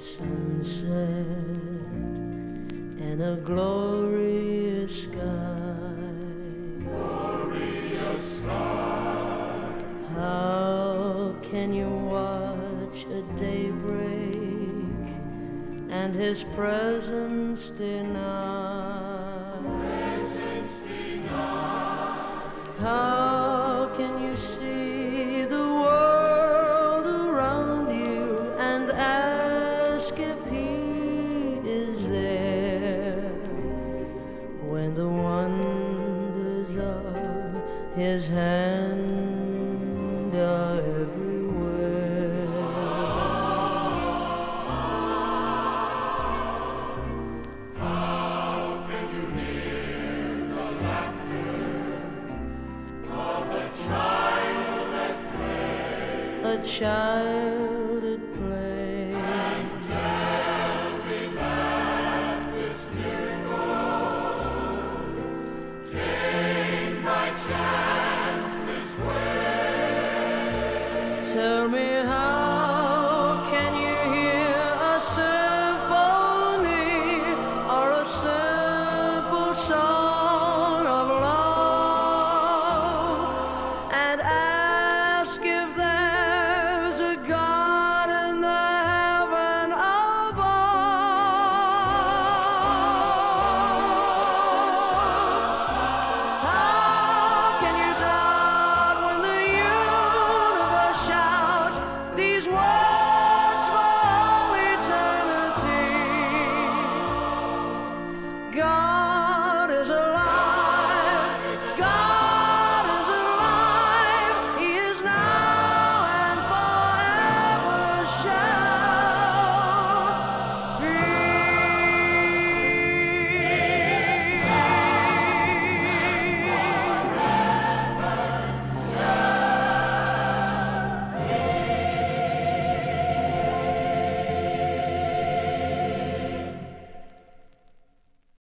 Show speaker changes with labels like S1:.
S1: sunset and a glorious sky.
S2: Glorious sky.
S1: How can you watch a daybreak and his presence deny?
S2: Presence deny.
S1: How can you see his hand are everywhere?
S2: How can you hear the laughter of a child at play?
S1: A child tell me how